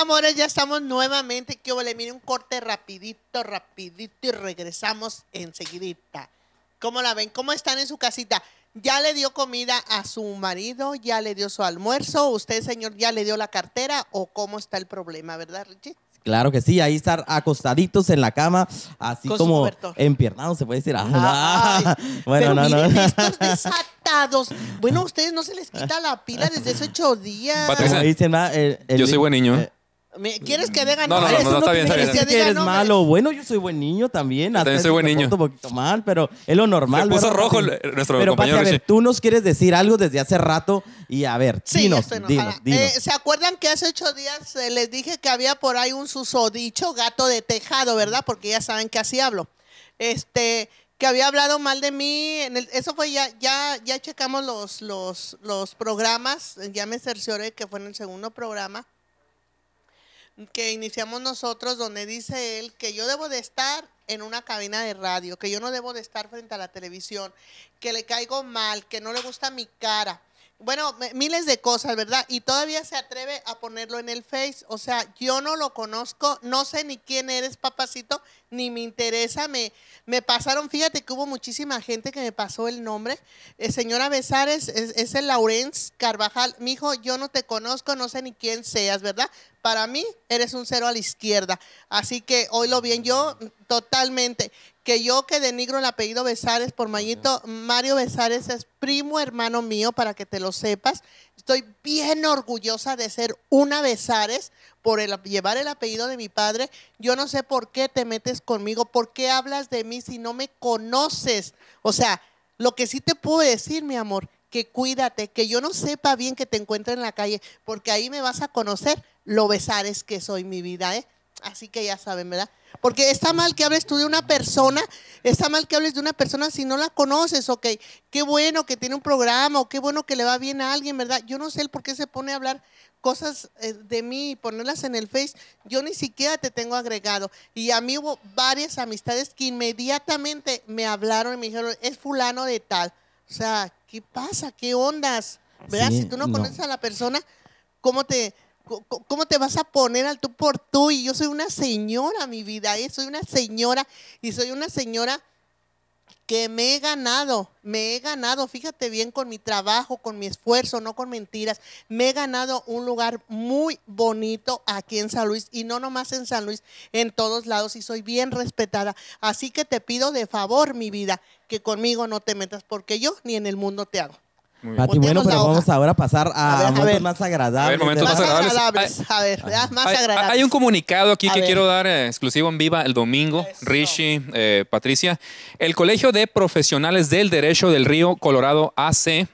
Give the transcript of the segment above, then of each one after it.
amores, ya estamos nuevamente. Que le mire un corte rapidito, rapidito y regresamos enseguidita. ¿Cómo la ven? ¿Cómo están en su casita? ¿Ya le dio comida a su marido? ¿Ya le dio su almuerzo? ¿Usted, señor, ya le dio la cartera? ¿O cómo está el problema, verdad, Richie? Claro que sí, ahí estar acostaditos en la cama, así Con como empiernados, se puede decir. Ay, Ah, bueno, pero no, no. estos desatados. Bueno, a ustedes no se les quita la pila desde hace ocho días. Patricia, dicen, ah, el- el- Yo soy buen niño. ¿eh? Me- ¿Quieres que diga No, no, no, no, está bien, está bien. que eres malo. Bueno, yo soy buen niño también. también soy buen niño. un poquito mal, pero es lo normal. Se puso ¿verdad, rojo nuestro Pero, compañero a ver, tú nos quieres decir algo desde hace rato y a ver, Sí, dinos, estoy enojada. dinos, dinos. Eh, ¿Se acuerdan que hace ocho días eh, les dije que había por ahí un susodicho gato de tejado, verdad? Porque ya saben que así hablo. Este, que había hablado mal de mí. En el- eso fue ya, ya, ya checamos los, los, los programas. Ya me cercioré que fue en el segundo programa que iniciamos nosotros, donde dice él que yo debo de estar en una cabina de radio, que yo no debo de estar frente a la televisión, que le caigo mal, que no le gusta mi cara. Bueno, miles de cosas, ¿verdad? Y todavía se atreve a ponerlo en el Face. O sea, yo no lo conozco, no sé ni quién eres, papacito, ni me interesa. Me, me pasaron, fíjate que hubo muchísima gente que me pasó el nombre. Eh, señora Besares, es, el Laurence Carvajal. Mijo, yo no te conozco, no sé ni quién seas, ¿verdad? Para mí, eres un cero a la izquierda. Así que oílo bien, yo totalmente. Que yo que denigro el apellido Besares por Mayito, Mario Besares es primo hermano mío, para que te lo sepas. Estoy bien orgullosa de ser una Besares por el, llevar el apellido de mi padre. Yo no sé por qué te metes conmigo, por qué hablas de mí si no me conoces. O sea, lo que sí te puedo decir, mi amor, que cuídate, que yo no sepa bien que te encuentre en la calle, porque ahí me vas a conocer lo besares que soy mi vida, ¿eh? Así que ya saben, ¿verdad? Porque está mal que hables tú de una persona, está mal que hables de una persona si no la conoces, ok. Qué bueno que tiene un programa o qué bueno que le va bien a alguien, ¿verdad? Yo no sé el por qué se pone a hablar cosas eh, de mí y ponerlas en el Face. Yo ni siquiera te tengo agregado. Y a mí hubo varias amistades que inmediatamente me hablaron y me dijeron, es fulano de tal. O sea, ¿qué pasa? ¿Qué ondas? ¿Verdad? Sí, si tú no, no. conoces a la persona, ¿cómo te, ¿cómo te vas a poner al tú por tú? Y yo soy una señora, mi vida, ¿eh? soy una señora y soy una señora que me he ganado, me he ganado, fíjate bien, con mi trabajo, con mi esfuerzo, no con mentiras, me he ganado un lugar muy bonito aquí en San Luis y no nomás en San Luis, en todos lados y soy bien respetada. Así que te pido de favor, mi vida, que conmigo no te metas porque yo ni en el mundo te hago. Muy bien. Pati, bueno, pero vamos ahora a pasar A a, ver, a momentos ver. más agradables. A ver. Más más agradables. agradables, a ver, más Hay, agradables. hay un comunicado aquí A que ver. quiero dar eh, exclusivo en viva el domingo. Eso. Richie, eh, Patricia. El Colegio de Profesionales del Derecho del Río Colorado AC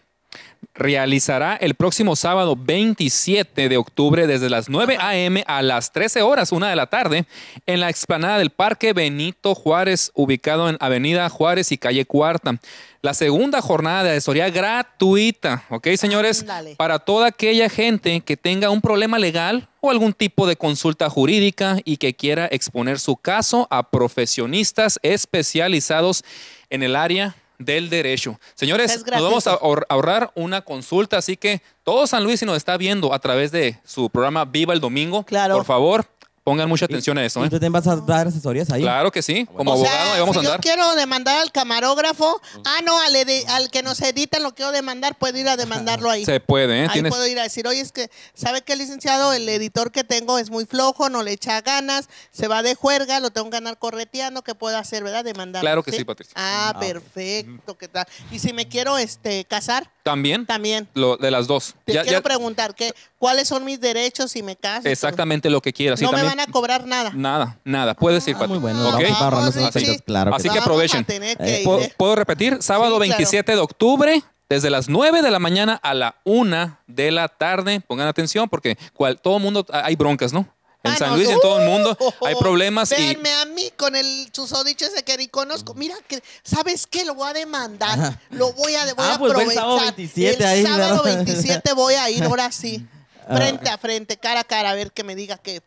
realizará el próximo sábado 27 de octubre desde las 9 a.m. a las 13 horas, una de la tarde, en la explanada del Parque Benito Juárez, ubicado en Avenida Juárez y Calle Cuarta. La segunda jornada de asesoría gratuita, ¿ok, señores? Para toda aquella gente que tenga un problema legal o algún tipo de consulta jurídica y que quiera exponer su caso a profesionistas especializados en el área del derecho. Señores, Es nos vamos a ahor- ahorrar una consulta, así que todo San Luis si nos está viendo a través de su programa Viva el Domingo, Claro. por favor, pongan mucha atención a eso. ¿Y ¿eh? tú también vas a dar asesorías ahí? Claro que sí, como o sea, abogado ahí vamos si a andar. yo quiero demandar al camarógrafo, ah, no, al, edi- al que nos edita lo quiero demandar, puedo ir a demandarlo ahí. Se puede, ¿eh? Ahí Tienes- puedo ir a decir, oye, es que, ¿sabe qué, licenciado? El editor que tengo es muy flojo, no le echa ganas, se va de juerga, lo tengo que andar correteando, ¿qué puedo hacer, verdad? Demandar. Claro que sí, Patricia. Ah, Ah, perfecto, ¿qué tal? Y si me quiero este, casar, También, también. lo de las dos. Te Ya- quiero ya- preguntar, ¿qué, ¿cuáles son mis derechos si me caso? exactamente lo que quieras. No me también- van a cobrar nada. Nada, nada. Puedes ir, Ah, Pati. muy bueno. ¿Ok? Vamos Así- claro. que así sí. que aprovechen. Eh, que ¿Puedo, puedo repetir? Sábado Sí, claro. 27 de octubre, desde las 9 de la mañana a la 1 de la tarde. Pongan atención porque cual, todo mundo, hay broncas, ¿no? En Ah, San Luis y en todo el mundo hay problemas y a mí con el susodicho ese que ni conozco. Mira, que, ¿sabes qué? Lo voy a demandar. Lo voy a, voy Ah, a pues ve el aprovechar. sábado 27 el ahí, sábado ¿verdad? 27 voy a ir, ahora sí. Ah. Frente a frente, cara a cara, a ver que me diga que...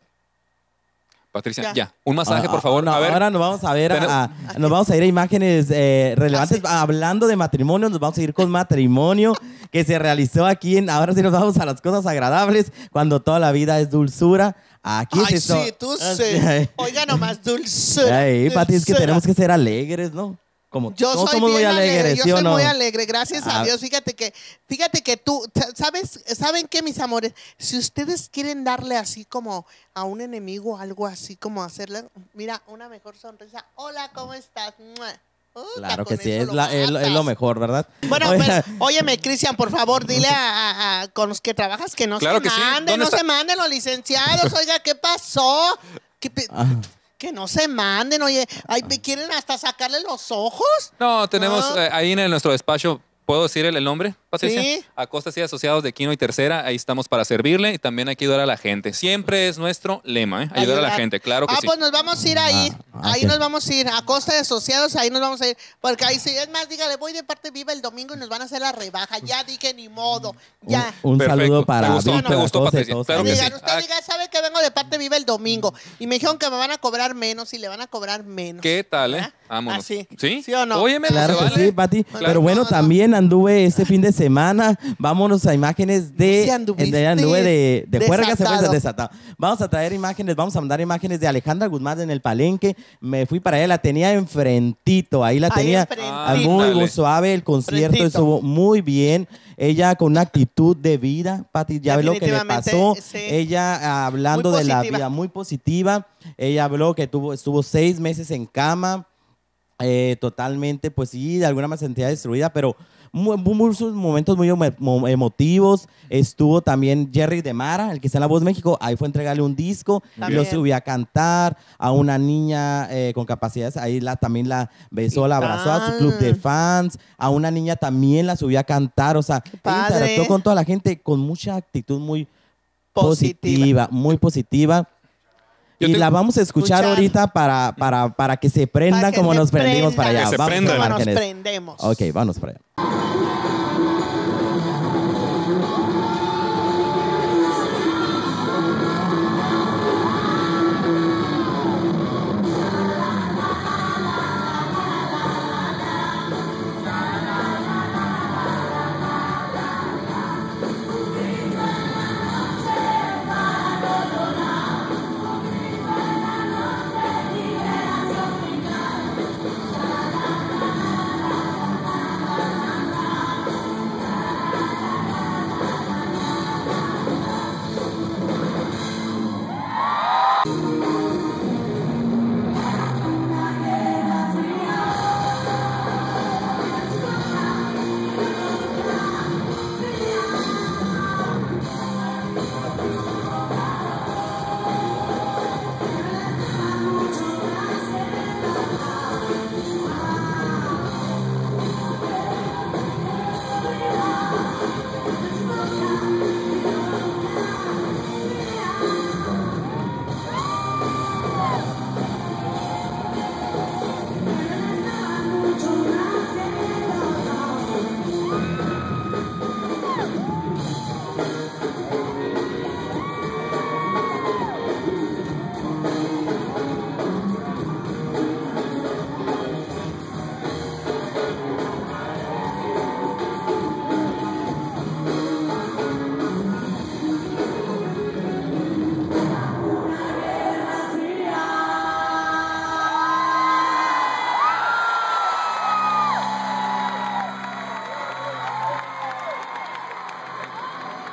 Patricia, Ya. ya. Un masaje, Ah, por favor. no, a ver, ahora nos vamos a ver, a- Tenemos- a- nos vamos a ir a imágenes eh, relevantes. Ah, Hablando de matrimonio, nos vamos a ir con matrimonio que se realizó aquí. En, ahora sí nos vamos a las cosas agradables, cuando toda la vida es dulzura. Aquí Ay, es esto. sí, tú sí. Oiga nomás, dulce. Ay, Pati, es que tenemos que ser alegres, ¿no? Como Yo todos soy somos muy bien alegre, alegres, yo ¿sí o soy no? muy alegre, gracias a Ah. Dios. Fíjate que, fíjate que tú, sa- ¿sabes? ¿Saben qué, mis amores? Si ustedes quieren darle así como a un enemigo algo así como hacerle, mira, una mejor sonrisa. Hola, ¿cómo estás? Mua. Claro que sí, es, lo la- es lo- es lo matas. mejor, ¿verdad? Bueno, Oiga, pero, óyeme, Cristian, por favor, dile a, a- a- con los que trabajas que no Claro se que manden, ¿Dónde no está? se manden los licenciados. Oiga, ¿qué pasó? ¿Qué pe- ah, que no se manden, oye. Ay, ¿me quieren hasta sacarle los ojos? No, tenemos Ah. eh, ahí en el- nuestro despacho, ¿puedo decir el, el nombre, Patricia? Sí. Acostas y Asociados de Quino y Tercera, ahí estamos para servirle y también hay que ayudar a la gente. Siempre es nuestro lema, ¿eh? Ayudar, a la gente, claro que ah, sí. pues nos vamos a ir ahí. Ah, ahí ok. nos vamos a ir. A Costa de Asociados, ahí nos vamos a ir. Porque ahí sí, es más, dígale, voy de parte viva el domingo y nos van a hacer la rebaja. Ya dije, ni modo. Ya. Un, un Perfecto. saludo para Me gustó, Víctor me gustó, Acosta y Patricia. todos Claro que ahí. sí. Digan, usted Ah. diga, sabe que vengo de parte viva el domingo. Y me dijeron que me van a cobrar menos y le van a cobrar menos. ¿Qué tal, eh? Vámonos. Así. ¿Sí? ¿Sí o no? Óyeme, Claro que vale. sí, Pati. Claro. Pero bueno, No, no. también anduve este fin de semana. Vámonos a imágenes de. Sí de- anduve de, de juerga, se fue desatado. Vamos a traer imágenes, vamos a mandar imágenes de Alejandra Guzmán en el palenque. Me fui para allá, la tenía enfrentito. Ahí la Ahí tenía ah, muy suave. El concierto estuvo muy bien. Ella con una actitud de vida, Pati, ya ve lo que le pasó. sí. Ella hablando de la vida muy positiva. Ella habló que tuvo, estuvo seis meses en cama. Eh, totalmente, pues sí, de alguna manera se sentía destruida, pero muchos momentos muy emo- mo- emotivos. Estuvo también Jerry de Mara, el que está en La Voz México, ahí fue a entregarle un disco, y lo También. subió a cantar a una niña eh, con capacidades, ahí la, también la besó, ¿Qué la abrazó a su club de fans, a una niña también la subió a cantar, o sea, interactuó con toda la gente con mucha actitud muy Positiva. positiva, muy positiva. Yo y te- la vamos a escuchar, Escuchar. ahorita para, para, para que se prendan Para que como se nos prendimos para allá. Que se Vamos a prendan. Como nos prendemos. Ok, vamos para allá.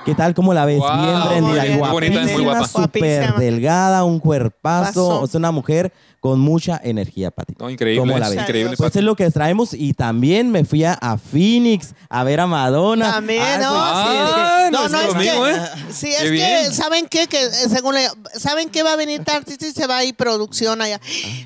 ¿Qué tal? ¿Cómo la ves? Wow, bien prendida, bien, muy bonita, muy guapísima, guapa. súper Guapísima. delgada, un cuerpazo. Paso. O sea, una mujer con mucha energía, Pati. No, increíble. ¿Cómo la ves? Increíble, Pues Pati. es lo que traemos y también me fui a, a Phoenix a ver a Madonna. También, ¿no? pues, sí, es que- Ah, No, no, nuestro es amigo, que, ¿eh? sí, Qué es que, bien. ¿saben qué? Que eh, según le- ¿saben qué va a venir Tartito y se va a ir producción allá?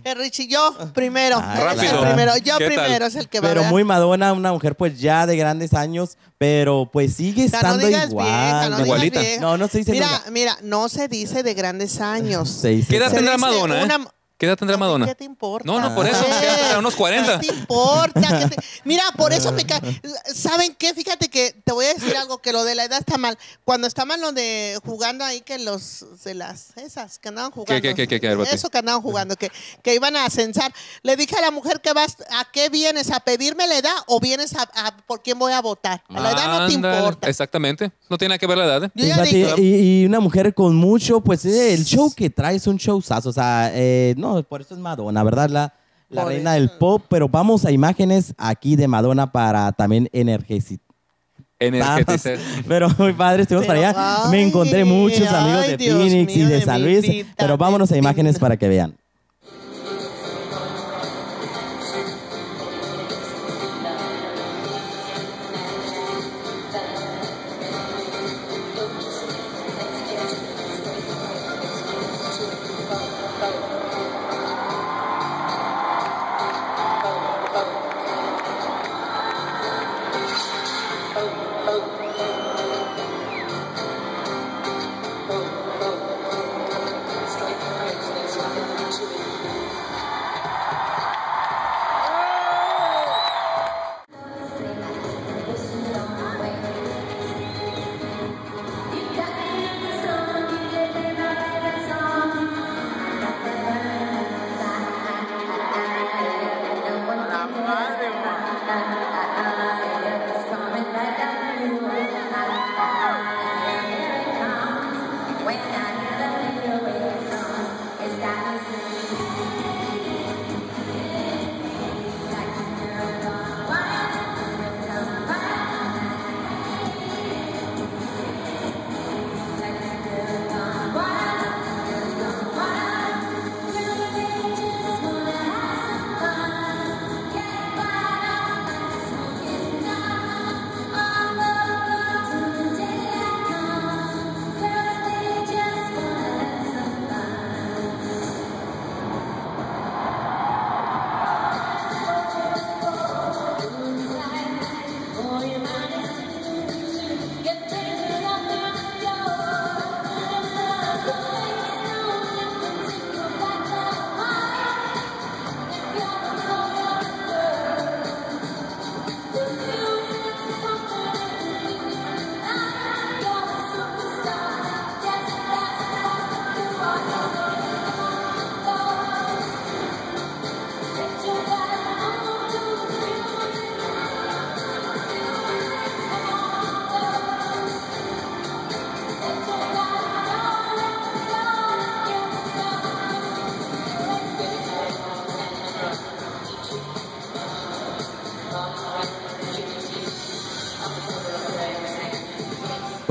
Eh, Richie, yo primero. Ah, es el rápido. primero. Yo primero es el que va Pero a muy Madonna, una mujer pues ya de grandes años, pero pues sigue estando no igual. vieja, no Igualita. No, no se dice Mira, nunca. mira, no se dice de grandes años. Se dice- ¿Qué edad tendrá Madonna, eh? ¿Qué edad tendrá ¿A ti Madonna? ¿Qué te importa? No, no, por eso. Eh, ¿Qué edad tendrá? ¿Unos 40? ¿Qué te importa? ¿Qué te- Mira, por eso me cae. ¿Saben qué? Fíjate que te voy a decir algo que lo de la edad está mal. Cuando estaban lo de jugando ahí que los de las esas que andaban jugando. qué, qué, qué? Eso que andaban jugando, que, que iban a censar. Le dije a la mujer que vas, ¿a qué vienes? ¿A pedirme la edad o vienes a, a por quién voy a votar? A la edad no te importa. Exactamente. No tiene nada que ver la edad. ¿eh? Yo ya Fíjate, dije- y, y una mujer con mucho, pues eh, el show que trae es un showzazo. O sea, eh, no, por eso es Madonna, ¿verdad? La, la Por reina eso. del pop. Pero vamos a imágenes aquí de Madonna para también energizar. Pero muy padre, estuvimos Pero, para allá. Me encontré muchos amigos ay, de Dios Phoenix y mío, de de San Luis. Pero vámonos a imágenes para que vean.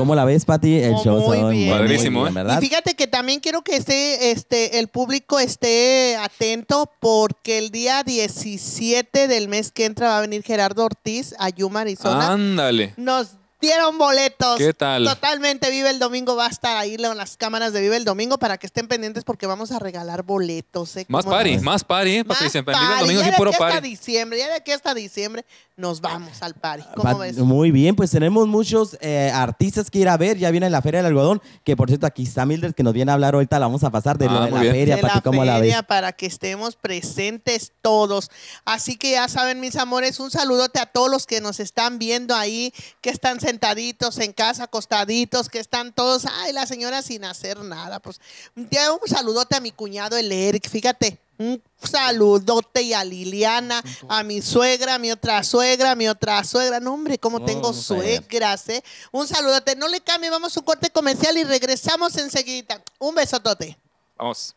¿Cómo la ves, Pati? El Oh, show muy son bien. Padrísimo, ¿eh? ¿verdad? Y fíjate que también quiero que esté, este, el público esté atento porque el día 17 del mes que entra va a venir Gerardo Ortiz a Yuma, Arizona. Ándale. Nos dieron boletos. ¿Qué tal? Totalmente Vive el Domingo va a estar ahí en las cámaras de Vive el Domingo para que estén pendientes porque vamos a regalar boletos. ¿eh? Más ¿Cómo party, ves? más party, ¿eh, Más Patricia? party. Vive el domingo Ya de puro aquí hasta party. diciembre, ya de aquí hasta diciembre nos vamos al party. ¿Cómo ves? Muy bien, pues tenemos muchos eh, artistas que ir a ver. Ya viene la Feria del Algodón, que por cierto aquí está Mildred que nos viene a hablar ahorita. La vamos a pasar de Ah, de la bien. feria, de Pati, la ¿cómo la para que estemos presentes todos. Así que ya saben, mis amores, un saludote a todos los que nos están viendo ahí, que están sentaditos en casa, acostaditos, que están todos, ay, la señora sin hacer nada. Pues ya un saludote a mi cuñado, el Eric, fíjate. Un saludote y a Liliana, a mi suegra, a mi otra suegra, a mi otra suegra. No, hombre, cómo No, tengo suegras, ¿eh? Un saludote. No le cambie, vamos a un corte comercial y regresamos enseguida. Un besotote. Vamos.